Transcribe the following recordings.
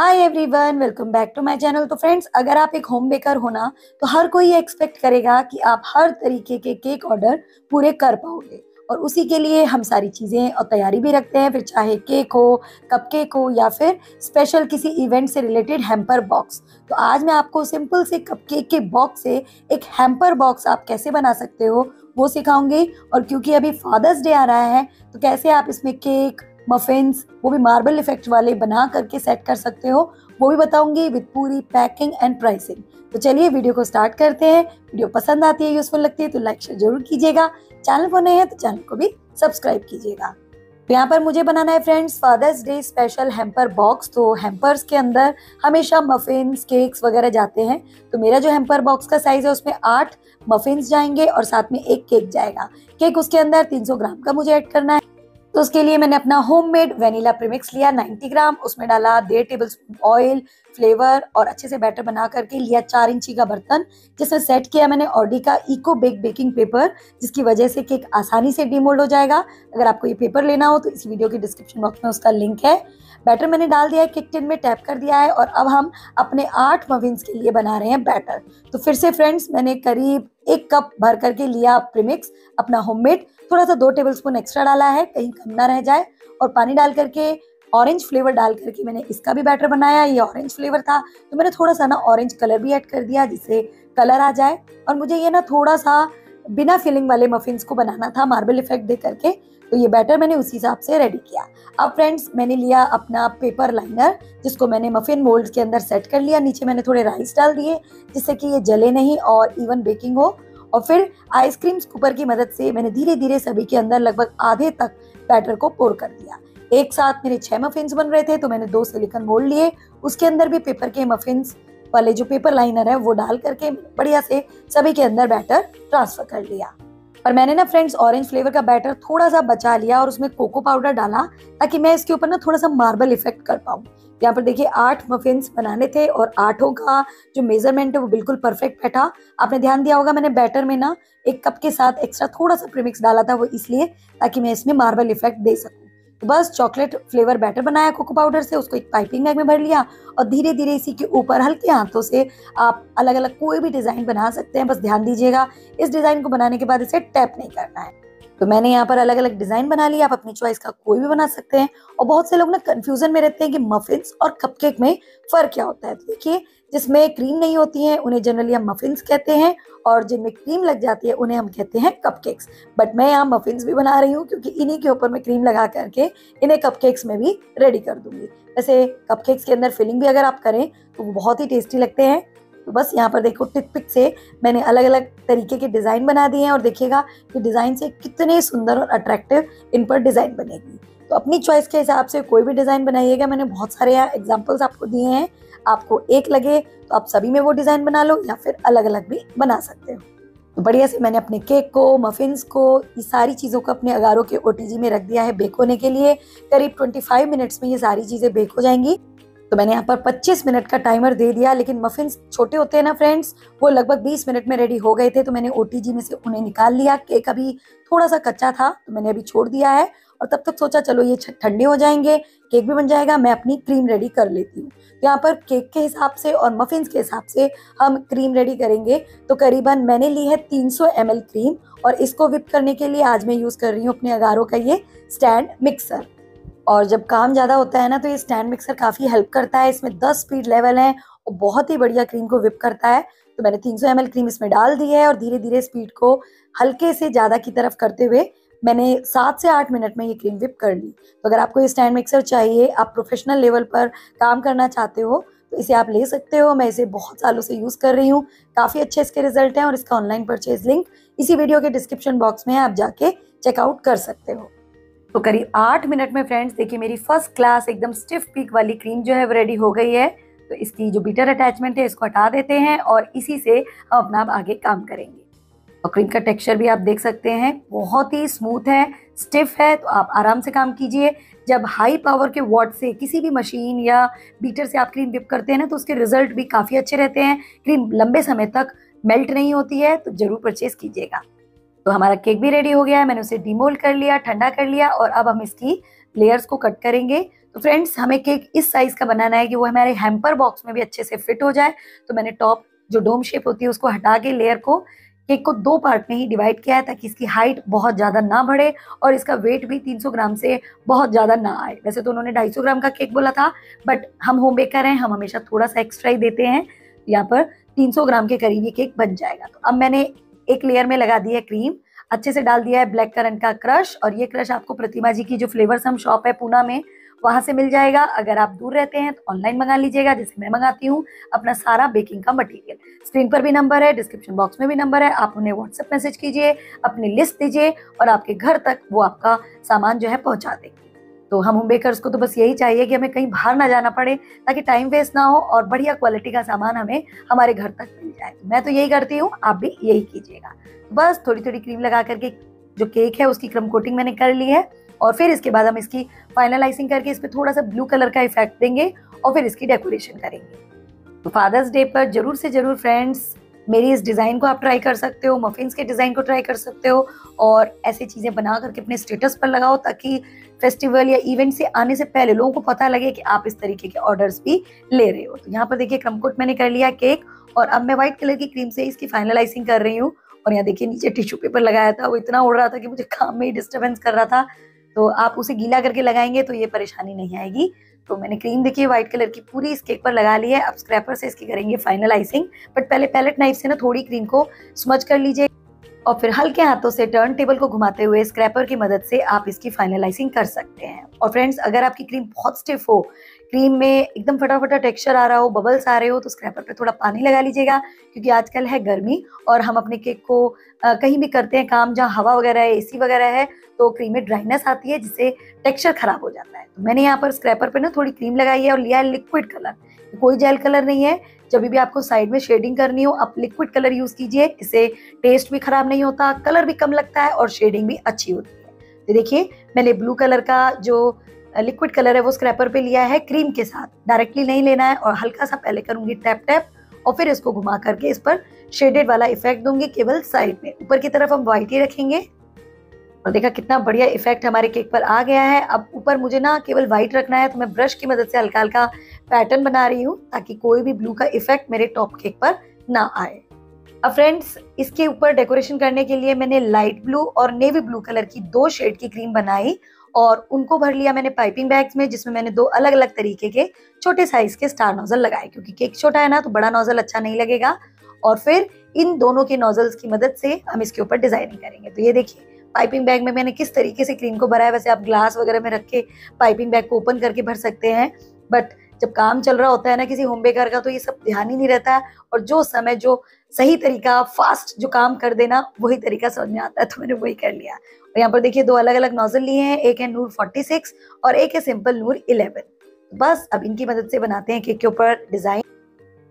Hi everyone welcome back to my channel तो friends अगर आप एक होम बेकर हो ना तो हर कोई ये एक्सपेक्ट करेगा कि आप हर तरीके के केक ऑर्डर पूरे कर पाओगे। और उसी के लिए हम सारी चीज़ें और तैयारी भी रखते हैं, फिर चाहे केक हो कप केक हो, या फिर स्पेशल किसी इवेंट से रिलेटेड हैम्पर बॉक्स तो आज मैं आपको सिंपल से कप केक के बॉक्स से एक हैम्पर बॉक्स आप कैसे बना सकते हो, वो सिखाऊँगी। और क्योंकि अभी फादर्स डे आ रहा है तो कैसे आप इसमें केक मफिन्स वो भी मार्बल इफ़ेक्ट वाले बना करके सेट कर सकते हो। वो भी बताऊँगी विद पूरी पैकिंग एंड प्राइसिंग तो चलिए वीडियो को स्टार्ट करते हैं। वीडियो पसंद आती है यूजफुल लगती है तो लाइक शेयर ज़रूर कीजिएगा। चैनल पर नए हैं तो चैनल को भी सब्सक्राइब कीजिएगा। तो यहाँ पर मुझे बनाना है friends father's day special hamper box तो हेम्पर्स के अंदर हमेशा मफिन्स केक्स वगैरह जाते हैं। तो मेरा जो हेम्पर बॉक्स का साइज़ है, उसमें आठ मफिन्स जाएँगे और साथ में एक केक जाएगा। केक उसके अंदर 300 ग्राम का मुझे ऐड करना है। तो उसके लिए मैंने अपना होममेड वेनिला प्रीमिक्स लिया 90 ग्राम उसमें डाला डेढ़ टेबल स्पून ऑयल फ्लेवर और अच्छे से बैटर बना करके लिया चार इंची का बर्तन, जिसमें सेट किया मैंने ऑडी का इको बेक बेकिंग पेपर जिसकी वजह से केक आसानी से डीमोल्ड हो जाएगा। अगर आपको ये पेपर लेना हो तो इस वीडियो के डिस्क्रिप्शन बॉक्स में उसका लिंक है। बैटर मैंने डाल दिया है, केक टिन में टैप कर दिया है और अब हम अपने आठ मविन्स के लिए बना रहे हैं बैटर। तो फिर से फ्रेंड्स, मैंने करीब एक कप भर करके लिया प्रीमिक्स, अपना होममेड। थोड़ा सा दो टेबल स्पून एक्स्ट्रा डाला है, कहीं कम ना रह जाए। और पानी डाल करके ऑरेंज फ्लेवर डाल करके मैंने इसका भी बैटर बनाया, ये ऑरेंज फ्लेवर था। तो मैंने थोड़ा सा ना ऑरेंज कलर भी ऐड कर दिया, जिससे कलर आ जाए। और मुझे ये ना थोड़ा सा बिना फिलिंग वाले मफिन्स को बनाना था, मार्बल इफ़ेक्ट दे करके। तो ये बैटर मैंने उसी हिसाब से रेडी किया। अब फ्रेंड्स मैंने लिया अपना पेपर लाइनर जिसको मैंने मफिन मोल्ड के अंदर सेट कर लिया। नीचे मैंने थोड़े राइस डाल दिए, जिससे कि ये जले नहीं और इवन बेकिंग हो। और फिर आइसक्रीम स्कूपर की मदद से मैंने धीरे धीरे सभी के अंदर लगभग आधे तक बैटर को पोर कर दिया। एक साथ मेरे छह मफिन्स बन रहे थे तो मैंने दो सिलिकन मोल्ड लिए। उसके अंदर भी पेपर के मफिन्स वाले जो पेपर लाइनर है, वो डाल करके बढ़िया से सभी के अंदर बैटर ट्रांसफ़र कर लिया। और मैंने ना फ्रेंड्स ऑरेंज फ्लेवर का बैटर थोड़ा सा बचा लिया और उसमें कोको पाउडर डाला ताकि मैं इसके ऊपर ना थोड़ा सा मार्बल इफ़ेक्ट कर पाऊँ। यहाँ पर देखिए आठ मफिन्स बनाने थे और आठों का जो मेज़रमेंट है वो बिल्कुल परफेक्ट बैठा। आपने ध्यान दिया होगा मैंने बैटर में ना एक कप के साथ एक्स्ट्रा थोड़ा सा प्रीमिक्स डाला था वो इसलिए ताकि मैं इसमें मार्बल इफ़ेक्ट दे सकूँ। तो बस चॉकलेट फ्लेवर बैटर बनाया, कोको पाउडर से, उसको एक पाइपिंग बैग में भर लिया और धीरे धीरे इसी के ऊपर हल्के हाथों से आप अलग अलग कोई भी डिज़ाइन बना सकते हैं। बस ध्यान दीजिएगा, इस डिज़ाइन को बनाने के बाद इसे टैप नहीं करना है। तो मैंने यहाँ पर अलग अलग डिज़ाइन बना लिया आप अपनी चॉइस का कोई भी बना सकते हैं और बहुत से लोग ना कंफ्यूजन में रहते हैं कि मफिन्स और कपकेक में फ़र्क क्या होता है। तो देखिए जिसमें क्रीम नहीं होती है, उन्हें जनरली हम मफिन्स कहते हैं और जिनमें क्रीम लग जाती है, उन्हें हम कहते हैं कपकेक्स बट मैं यहाँ मफिन्स भी बना रही हूँ क्योंकि इन्हीं के ऊपर मैं क्रीम लगा करके इन्हें कपकेक्स में भी रेडी कर दूँगी. वैसे कपकेक्स के अंदर फिलिंग भी अगर आप करें तो वो बहुत ही टेस्टी लगते हैं. तो बस यहाँ पर देखो टिक पिक से मैंने अलग अलग तरीके के डिज़ाइन बना दिए हैं और देखिएगा कि डिज़ाइन से कितने सुंदर और अट्रैक्टिव इन पर डिज़ाइन बनेगी. तो अपनी चॉइस के हिसाब से कोई भी डिज़ाइन बनाइएगा. मैंने बहुत सारे यहाँ एग्जाम्पल्स आपको दिए हैं. आपको एक लगे तो आप सभी में वो डिज़ाइन बना लो या फिर अलग अलग भी बना सकते हो। तो बढ़िया से मैंने अपने केक को मफिन्स को, ये सारी चीज़ों को अपने अगारों के ओ में रख दिया है बेक होने के लिए। करीब 25 मिनट्स में ये सारी चीज़ें बेक हो जाएँगी। तो मैंने यहाँ पर 25 मिनट का टाइमर दे दिया, लेकिन मफिन्स छोटे होते हैं ना फ्रेंड्स वो लगभग 20 मिनट में रेडी हो गए थे तो मैंने ओ में से उन्हें निकाल लिया। केक अभी थोड़ा सा कच्चा था तो मैंने अभी छोड़ दिया है। और तब तक सोचा, चलो ये ठंडे हो जाएँगे केक भी बन जाएगा, मैं अपनी क्रीम रेडी कर लेती हूँ। तो यहाँ पर केक के हिसाब से और मफिन्स के हिसाब से हम क्रीम रेडी करेंगे। तो करीबन मैंने ली है 300 सौ क्रीम और इसको विप करने के लिए आज मैं यूज़ कर रही हूँ अपने अगारों का ये स्टैंड मिक्सर और जब काम ज़्यादा होता है ना तो ये स्टैंड मिक्सर काफ़ी हेल्प करता है। इसमें दस स्पीड लेवल है और बहुत ही बढ़िया क्रीम को विप करता है। तो मैंने 300 सौ क्रीम इसमें डाल दी है और धीरे धीरे स्पीड को हल्के से ज़्यादा की तरफ़ करते हुए मैंने सात से आठ मिनट में ये क्रीम विप कर ली। तो अगर आपको ये स्टैंड मिक्सर चाहिए, आप प्रोफेशनल लेवल पर काम करना चाहते हो तो इसे आप ले सकते हो। मैं इसे बहुत सालों से यूज़ कर रही हूँ। काफ़ी अच्छे इसके रिज़ल्ट हैं और इसका ऑनलाइन परचेज लिंक इसी वीडियो के डिस्क्रिप्शन बॉक्स में आप जाके चेकआउट कर सकते हो। तो करीब आठ मिनट में फ्रेंड्स देखिए मेरी फ़र्स्ट क्लास एकदम स्टिफ पीक वाली क्रीम जो है वो रेडी हो गई है। तो इसकी जो बीटर अटैचमेंट है, इसको हटा देते हैं और इसी से हम अपना आगे काम करेंगे। और क्रीम का टेक्सचर भी आप देख सकते हैं। बहुत ही स्मूथ है, स्टिफ है तो आप आराम से काम कीजिए। जब हाई पावर के वॉट से किसी भी मशीन या बीटर से आप क्रीम विप करते हैं ना तो उसके रिज़ल्ट भी काफ़ी अच्छे रहते हैं। क्रीम लंबे समय तक मेल्ट नहीं होती है तो ज़रूर परचेज कीजिएगा। तो हमारा केक भी रेडी हो गया है, मैंने उसे डिमोल्ड कर लिया, ठंडा कर लिया और अब हम इसकी लेयर्स को कट करेंगे। तो फ्रेंड्स, हमें केक इस साइज़ का बनाना है कि वो हमारे हैम्पर बॉक्स में भी अच्छे से फिट हो जाए। तो मैंने टॉप, जो डोम शेप होती है, उसको हटा के लेयर को केक को दो पार्ट में ही डिवाइड किया है ताकि इसकी हाइट बहुत ज़्यादा ना बढ़े और इसका वेट भी 300 ग्राम से बहुत ज़्यादा ना आए। वैसे तो उन्होंने 250 ग्राम का केक बोला था बट हम होम बेकर हैं, हम हमेशा थोड़ा सा एक्स्ट्रा ही देते हैं। यहाँ पर 300 ग्राम के करीब ये केक बन जाएगा। तो अब मैंने एक लेयर में लगा दी है क्रीम अच्छे से डाल दिया है ब्लैक करंट का क्रश और ये क्रश आपको प्रतिमा जी की जो फ्लेवर्स हम शॉप है पूना में वहाँ से मिल जाएगा। अगर आप दूर रहते हैं तो ऑनलाइन मंगा लीजिएगा, जैसे मैं मंगाती हूँ अपना सारा बेकिंग का मटेरियल स्क्रीन पर भी नंबर है डिस्क्रिप्शन बॉक्स में भी नंबर है, आप उन्हें व्हाट्सएप मैसेज कीजिए, अपनी लिस्ट दीजिए और आपके घर तक वो आपका सामान जो है पहुँचा देगी। तो हम होम बेकर्स को तो बस यही चाहिए कि हमें कहीं बाहर ना जाना पड़े, ताकि टाइम वेस्ट ना हो और बढ़िया क्वालिटी का सामान हमें हमारे घर तक मिल जाए। तो मैं तो यही करती हूँ, आप भी यही कीजिएगा। बस थोड़ी थोड़ी क्रीम लगा करके जो केक है उसकी क्रम कोटिंग मैंने कर ली है। और फिर इसके बाद हम इसकी फाइनलाइजिंग करके इस पर थोड़ा सा ब्लू कलर का इफ़ेक्ट देंगे और फिर इसकी डेकोरेशन करेंगे। तो फादर्स डे पर ज़रूर से ज़रूर फ्रेंड्स मेरी इस डिज़ाइन को आप ट्राई कर सकते हो मफिन्स के डिज़ाइन को ट्राई कर सकते हो और ऐसी चीज़ें बना करके अपने स्टेटस पर लगाओ ताकि फेस्टिवल या इवेंट से आने से पहले लोगों को पता लगे कि आप इस तरीके के ऑर्डर्स भी ले रहे हो। तो यहाँ पर देखिए क्रमकोट मैंने कर लिया केक और अब मैं व्हाइट कलर की क्रीम से इसकी फाइनलाइजिंग कर रही हूँ और यहाँ देखिए नीचे टिश्यू पेपर लगाया था, वो इतना उड़ रहा था कि मुझे काम में ही डिस्टर्बेंस कर रहा था। तो आप उसे गीला करके लगाएँगे तो ये परेशानी नहीं आएगी। तो मैंने क्रीम देखिए व्हाइट कलर की पूरी इस केक पर लगा ली है। अब स्क्रैपर से इसकी करेंगे फाइनलाइजिंग। बट पहले पैलेट नाइफ से ना थोड़ी क्रीम को स्मच कर लीजिए और फिर हल्के हाथों से टर्न टेबल को घुमाते हुए स्क्रैपर की मदद से आप इसकी फाइनलाइजिंग कर सकते हैं। और फ्रेंड्स, अगर आपकी क्रीम बहुत स्टिफ हो क्रीम में एकदम फटाफटा टेक्सचर आ रहा हो बबल्स आ रहे हो तो स्क्रैपर पे थोड़ा पानी लगा लीजिएगा क्योंकि आजकल है गर्मी और हम अपने केक को आ, कहीं भी करते हैं काम जहाँ हवा वगैरह है एसी वगैरह है तो क्रीम में ड्राइनेस आती है जिससे टेक्सचर खराब हो जाता है। तो मैंने यहाँ पर स्क्रैपर पे ना थोड़ी क्रीम लगाई है और लिया है लिक्विड कलर कोई जेल कलर नहीं है जब भी आपको साइड में शेडिंग करनी हो आप लिक्विड कलर यूज़ कीजिए इससे टेस्ट भी खराब नहीं होता कलर भी कम लगता है और शेडिंग भी अच्छी होती है। तो देखिए मैंने ब्लू कलर का जो लिक्विड कलर है, वो स्क्रैपर पे लिया है क्रीम के साथ। डायरेक्टली नहीं लेना है और हल्का सा पहले करूँगी टैप टैप और फिर इसको घुमा करके इस पर शेडेड वाला इफ़ेक्ट दूँगी केवल साइड में। ऊपर की तरफ़ हम व्हाइट ही रखेंगे। और देखा कितना बढ़िया इफ़ेक्ट हमारे केक पर आ गया है। अब ऊपर मुझे ना केवल व्हाइट रखना है तो मैं ब्रश की मदद से हल्का हल्का पैटर्न बना रही हूँ, ताकि कोई भी ब्लू का इफ़ेक्ट मेरे टॉप केक पर ना आए। अब फ्रेंड्स इसके ऊपर डेकोरेशन करने के लिए मैंने लाइट ब्लू और नेवी ब्लू कलर की दो शेड की क्रीम बनाई और उनको भर लिया मैंने पाइपिंग बैग्स में, जिसमें मैंने दो अलग अलग तरीके के छोटे साइज़ के स्टार नोजल लगाए, क्योंकि केक छोटा है ना तो बड़ा नोजल अच्छा नहीं लगेगा। और फिर इन दोनों के नोजल्स की मदद से हम इसके ऊपर डिज़ाइनिंग करेंगे। तो ये देखिए पाइपिंग बैग में मैंने किस तरीके से क्रीम को भरा है। वैसे आप ग्लास वगैरह में रख के पाइपिंग बैग को ओपन करके भर सकते हैं। बट जब काम चल रहा होता है ना किसी होम बेकर का तो ये सब ध्यान ही नहीं रहता है। और जो समय, जो सही तरीका फास्ट जो काम कर देना, वही तरीका समझ में आता है तो मैंने वही कर लिया। और यहाँ पर देखिए दो अलग अलग नोजल लिए हैं, एक है नूर 46 और एक है सिंपल नूर 11 बस अब इनकी मदद से बनाते हैं केक के ऊपर डिज़ाइन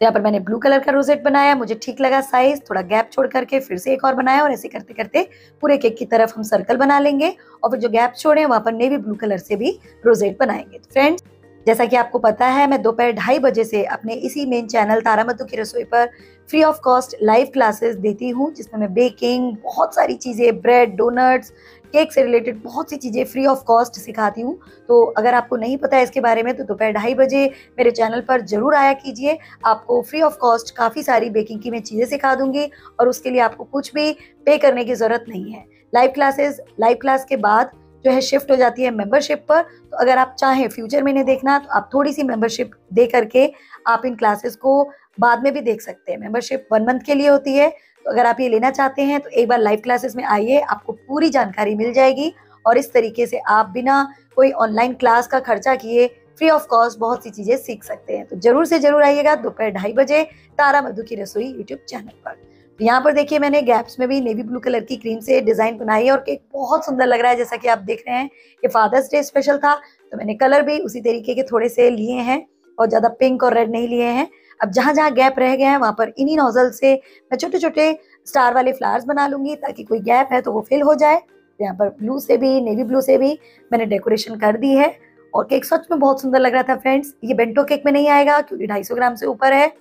यहाँ पर मैंने ब्लू कलर का रोजेट बनाया, मुझे ठीक लगा साइज़ थोड़ा गैप छोड़ करके फिर से एक और बनाया और ऐसे करते करते पूरे केक की तरफ़ हम सर्कल बना लेंगे और फिर जो गैप छोड़े वहाँ पर नेवी ब्लू कलर से भी रोजेट बनाएँगे। तो फ्रेंड्स जैसा कि आपको पता है, मैं दोपहर ढाई बजे से अपने इसी मेन चैनल तारा मधु की रसोई पर free of cost live classes देती हूँ, जिसमें मैं बेकिंग, बहुत सारी चीज़ें, ब्रेड, डोनट्स केक से रिलेटेड बहुत सी चीज़ें फ्री ऑफ़ कॉस्ट सिखाती हूँ। तो अगर आपको नहीं पता है इसके बारे में तो दोपहर ढाई बजे मेरे चैनल पर ज़रूर आया कीजिए। आपको फ्री ऑफ़ कॉस्ट काफ़ी सारी बेकिंग की मैं चीज़ें सिखा दूँगी और उसके लिए आपको कुछ भी पे करने की ज़रूरत नहीं है। लाइव क्लासेस, लाइव क्लास के बाद जो है शिफ्ट हो जाती है मेंबरशिप पर तो अगर आप चाहें फ्यूचर में इन्हें देखना तो आप थोड़ी सी मेंबरशिप दे करके आप इन क्लासेस को बाद में भी देख सकते हैं। मेंबरशिप वन मंथ के लिए होती है तो अगर आप ये लेना चाहते हैं तो एक बार लाइव क्लासेस में आइए, आपको पूरी जानकारी मिल जाएगी और इस तरीके से आप बिना कोई ऑनलाइन क्लास का खर्चा किए फ्री ऑफ़ कॉस्ट बहुत सी चीज़ें सीख सकते हैं। तो ज़रूर से ज़रूर आइएगा, दोपहर ढाई बजे तारा मधु की रसोई यूट्यूब चैनल पर। यहाँ पर देखिए मैंने गैप्स में भी नेवी ब्लू कलर की क्रीम से डिज़ाइन बनाई है और केक बहुत सुंदर लग रहा है, जैसा कि आप देख रहे हैं ये फादर्स डे स्पेशल था तो मैंने कलर भी उसी तरीके के थोड़े से लिए हैं और ज़्यादा पिंक और रेड नहीं लिए हैं। अब जहाँ जहाँ गैप रह गए हैं, वहाँ पर इन्हीं नोजल से मैं छोटे छोटे स्टार वाले फ्लावर्स बना लूँगी ताकि कोई गैप है तो वो फिल हो जाए। यहाँ पर ब्लू से भी नेवी ब्लू से भी मैंने डेकोरेशन कर दी है और केक सच में बहुत सुंदर लग रहा था फ्रेंड्स ये बेंटो केक में नहीं आएगा क्योंकि 250 ग्राम से ऊपर है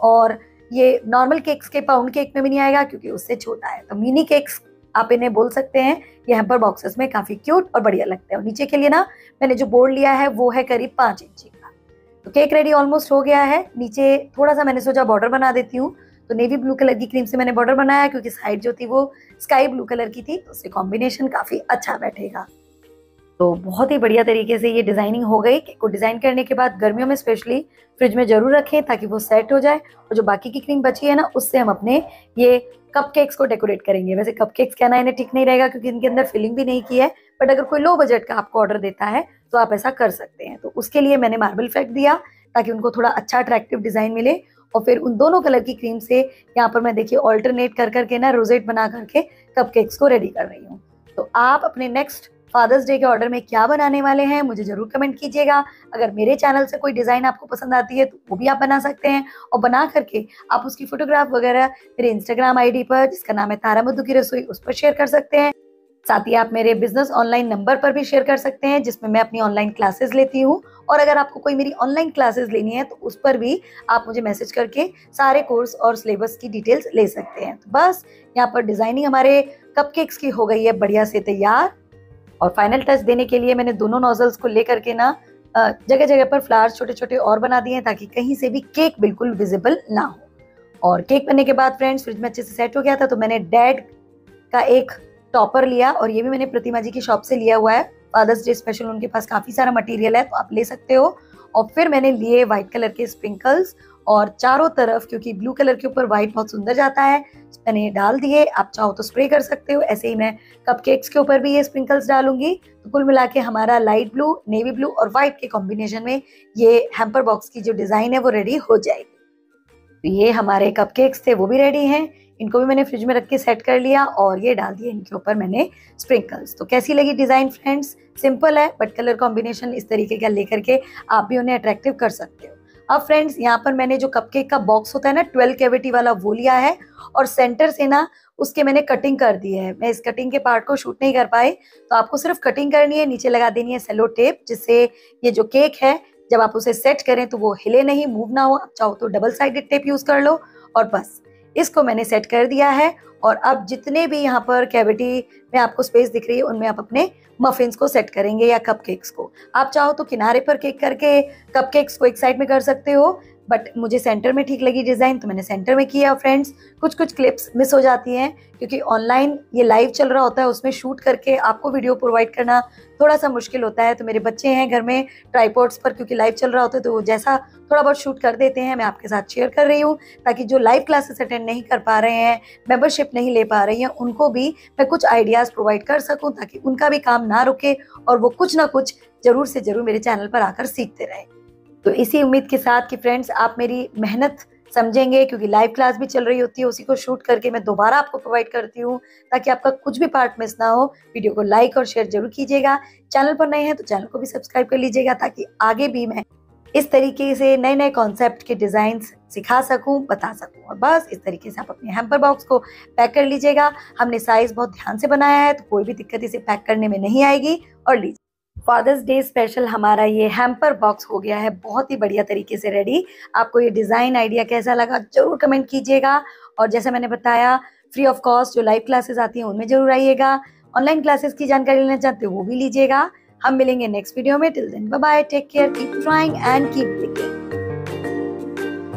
और ये नॉर्मल केक्स के पाउंड केक में भी नहीं आएगा क्योंकि उससे छोटा है। तो मिनी केक्स आप इन्हें बोल सकते हैं ये हेम्पर बॉक्सेस में काफ़ी क्यूट और बढ़िया लगते हैं। और नीचे के लिए ना, मैंने जो बोर्ड लिया है, वो है करीब पाँच इंची का। तो केक रेडी ऑलमोस्ट हो गया है। नीचे थोड़ा सा मैंने सोचा बॉर्डर बना देती हूँ। तो नेवी ब्लू कलर की क्रीम से मैंने बॉर्डर बनाया क्योंकि साइड जो थी वो स्काई ब्लू कलर की थी तो उससे कॉम्बिनेशन काफ़ी अच्छा बैठेगा। तो बहुत ही बढ़िया तरीके से ये डिज़ाइनिंग हो गई को डिज़ाइन करने के बाद गर्मियों में स्पेशली फ्रिज में ज़रूर रखें ताकि वो सेट हो जाए और जो बाकी की क्रीम बची है ना, उससे हम अपने ये कप केक्स को डेकोरेट करेंगे। वैसे कप केक्स कहना इन्हें ठीक नहीं रहेगा क्योंकि इनके अंदर फिलिंग भी नहीं की है बट अगर कोई लो बजट का आपको ऑर्डर देता है तो आप ऐसा कर सकते हैं। तो उसके लिए मैंने मार्बल फेंक दिया ताकि उनको थोड़ा अच्छा अट्रैक्टिव डिज़ाइन मिले और फिर उन दोनों कलर की क्रीम से यहाँ पर मैं देखिए ऑल्टरनेट कर करके ना रोजेट बना करके कप केक्स को रेडी कर रही हूँ। तो आप अपने नेक्स्ट फादर्स डे के ऑर्डर में क्या बनाने वाले हैं, मुझे ज़रूर कमेंट कीजिएगा। अगर मेरे चैनल से कोई डिज़ाइन आपको पसंद आती है तो वो भी आप बना सकते हैं। और बना करके आप उसकी फोटोग्राफ वगैरह, मेरे इंस्टाग्राम आईडी पर, जिसका नाम है तारा मधु की रसोई, उस पर शेयर कर सकते हैं। साथ ही आप मेरे बिज़नेस ऑनलाइन नंबर पर भी शेयर कर सकते हैं, जिसमें मैं अपनी ऑनलाइन क्लासेस लेती हूँ। और अगर आपको कोई मेरी ऑनलाइन क्लासेस लेनी है तो उस पर भी आप मुझे मैसेज करके सारे कोर्स और सिलेबस की डिटेल्स ले सकते हैं। तो बस, यहाँ पर डिज़ाइनिंग हमारे कपकेक्स की हो गई है, बढ़िया से तैयार। और फाइनल टच देने के लिए मैंने दोनों नोजल्स को लेकर के ना जगह जगह पर फ्लावर्स छोटे छोटे और बना दिए हैं ताकि कहीं से भी केक बिल्कुल विजिबल ना हो। और केक बनने के बाद फ्रेंड्स फ्रिज में अच्छे से सेट हो गया था तो मैंने डैड का एक टॉपर लिया और ये भी मैंने प्रतिमा जी की शॉप से लिया हुआ है। फादर्स डे स्पेशल उनके पास काफ़ी सारा मटेरियल है तो आप ले सकते हो। और फिर मैंने लिए व्हाइट कलर के स्प्रिंकल्स और चारों तरफ़, क्योंकि ब्लू कलर के ऊपर व्हाइट बहुत सुंदर जाता है। मैंने डाल दिए, आप चाहो तो स्प्रे कर सकते हो। ऐसे ही मैं कपकेक्स के ऊपर भी ये स्प्रिंकल्स डालूँगी। तो कुल मिला के हमारा लाइट ब्लू नेवी ब्लू और व्हाइट के कॉम्बिनेशन में ये हेम्पर बॉक्स की जो डिज़ाइन है, वो रेडी हो जाएगी। तो ये हमारे कपकेक्स थे, वो भी रेडी हैं। इनको भी मैंने फ्रिज में रख के सेट कर लिया और ये डाल दिया इनके ऊपर मैंने स्प्रिंकल्स तो कैसी लगी डिज़ाइन फ्रेंड्स सिंपल है बट कलर कॉम्बिनेशन इस तरीके का लेकर के आप भी उन्हें अट्रैक्टिव कर सकते हो। अब फ्रेंड्स यहाँ पर मैंने जो कपकेक का बॉक्स होता है ना ट्वेल्व कैविटी वाला वो लिया है और सेंटर से ना उसके मैंने कटिंग कर दी है। मैं इस कटिंग के पार्ट को शूट नहीं कर पाई तो आपको सिर्फ़ कटिंग करनी है, नीचे लगा देनी है सेलो टेप जिससे ये जो केक है, जब आप उसे सेट करें तो वो हिले नहीं मूव ना हो। आप चाहो तो डबल साइडेड टेप यूज़ कर लो और बस। इसको मैंने सेट कर दिया है और अब जितने भी यहाँ पर कैविटी में आपको स्पेस दिख रही है, उनमें आप अपने मफिन्स को सेट करेंगे या कपकेक्स को। आप चाहो तो किनारे पर केक करके कपकेक्स को एक साइड में कर सकते हो बट मुझे सेंटर में ठीक लगी डिज़ाइन तो मैंने सेंटर में किया फ्रेंड्स कुछ कुछ क्लिप्स मिस हो जाती हैं, क्योंकि ऑनलाइन ये लाइव चल रहा होता है, उसमें शूट करके आपको वीडियो प्रोवाइड करना थोड़ा सा मुश्किल होता है. तो मेरे बच्चे हैं घर में ट्राईपोर्ट्स पर, क्योंकि लाइव चल रहा होता है तो वो जैसा थोड़ा बहुत शूट कर देते हैं, मैं आपके साथ शेयर कर रही हूँ, ताकि जो लाइव क्लासेस अटेंड नहीं कर पा रहे हैं मेंबरशिप नहीं ले पा रही हैं, उनको भी मैं कुछ आइडियाज़ प्रोवाइड कर सकूँ, ताकि उनका भी काम ना रुके और वो कुछ ना कुछ ज़रूर से ज़रूर मेरे चैनल पर आकर सीखते रहें. तो इसी उम्मीद के साथ कि फ्रेंड्स आप मेरी मेहनत समझेंगे, क्योंकि लाइव क्लास भी चल रही होती है, उसी को शूट करके मैं दोबारा आपको प्रोवाइड करती हूँ, ताकि आपका कुछ भी पार्ट मिस ना हो। वीडियो को लाइक और शेयर ज़रूर कीजिएगा। चैनल पर नए हैं तो चैनल को भी सब्सक्राइब कर लीजिएगा, ताकि आगे भी मैं इस तरीके से नए नए कॉन्सेप्ट के डिज़ाइन सिखा सकूँ, बता सकूँ। और बस इस तरीके से आप अपने हेम्पर बॉक्स को पैक कर लीजिएगा। हमने साइज़ बहुत ध्यान से बनाया है तो कोई भी दिक्कत इसे पैक करने में नहीं आएगी। और लीजिए। फादर्स डे स्पेशल हमारा ये हैम्पर बॉक्स हो गया है, बहुत ही बढ़िया तरीके से रेडी आपको ये डिज़ाइन आइडिया कैसा लगा ज़रूर कमेंट कीजिएगा। और जैसे मैंने बताया फ्री ऑफ़ कॉस्ट जो लाइव क्लासेस आती हैं उनमें ज़रूर आइएगा। ऑनलाइन क्लासेस की जानकारी लेना चाहते हो वो भी लीजिएगा। हम मिलेंगे नेक्स्ट वीडियो में। Till then bye take care keep trying and keep